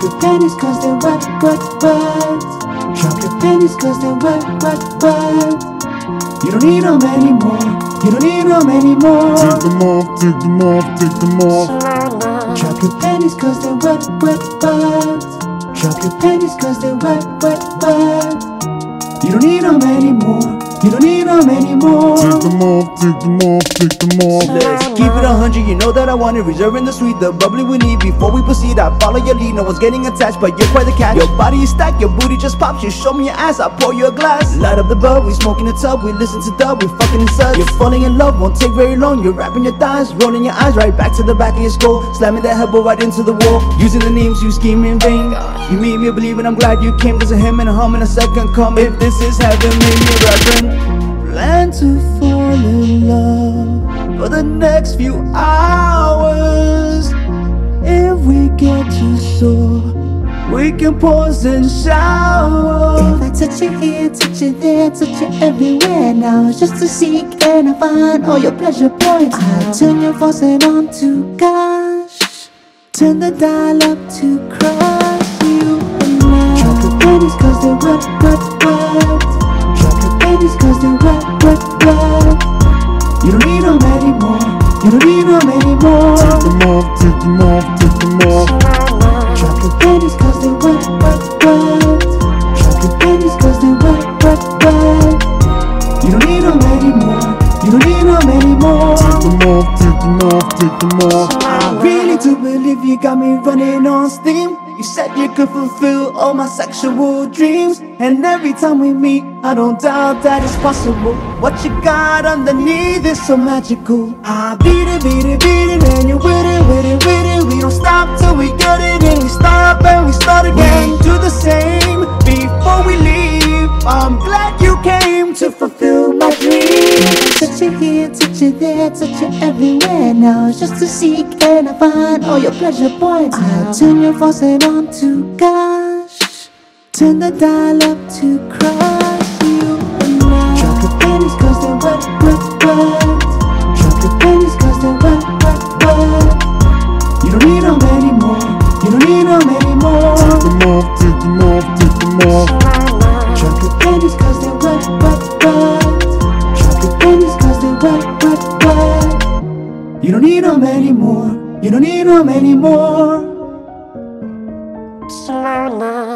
Drop your panties cause they're wet, wet, wet. Drop your panties cause they're wet, wet, wet. You don't need them anymore. You don't need them anymore. Take them off, take them off, take them off. Drop your panties cause they're wet, wet, wet. Drop your panties cause they're wet, wet, wet. You don't need them anymore. You don't need them anymore. Take them off, take them off, take them off. Let's keep it a hundred, you know that I want it. Reserving the sweet, the bubbly we need Before we proceed, I follow your lead No one's getting attached, but you're quite the catch. Your body is stacked, your booty just pops. You show me your ass, I pour you a glass. Light up the bud, we smoke in the tub We listen to dub, we fucking in suds. You're falling in love, won't take very long. You're wrapping your thighs, rolling your eyes Right back to the back of your skull. Slamming that headboard right into the wall. Using the names, you scheme in vain. You made me believe and I'm glad you came. There's a hymn and a hum and a second come If this is heaven, make me reverend Plan to fall in love for the next few hours. If we get too sore, we can pause and shower. If I touch you here, touch you there, touch you everywhere now just to seek and I find all your pleasure points I'll turn your faucet on to gosh Turn the dial up to crush you and I your panties cause they're wet, wet, cause they're wet, wet, wet You don't need them anymore. You don't need them anymore. Take them off, take them off, take them off. Drop your panties cause they wet, wet, wet Drop your panties cause they wet, wet, wet You don't need them anymore. You don't need them anymore. Take them off, take them off, take them off. I really do believe you got me running on steam. You said you could fulfill all my sexual dreams. And every time we meet, I don't doubt that it's possible. What you got underneath is so magical. I beat it, beat it, beat it, and you're with it, with it, with it. We don't stop till we get it, and we stop and we start again. Do the same before we leave. I'm glad you came to fulfill. Touch you here, touch you there, touch you everywhere. Now just to seek and I find all your pleasure points. I'll ah. turn your faucet on to gosh Turn the dial up to crush you and I. Drop your panties cause they're wet, wet, wet You don't need them anymore You don't need them anymore Slow now.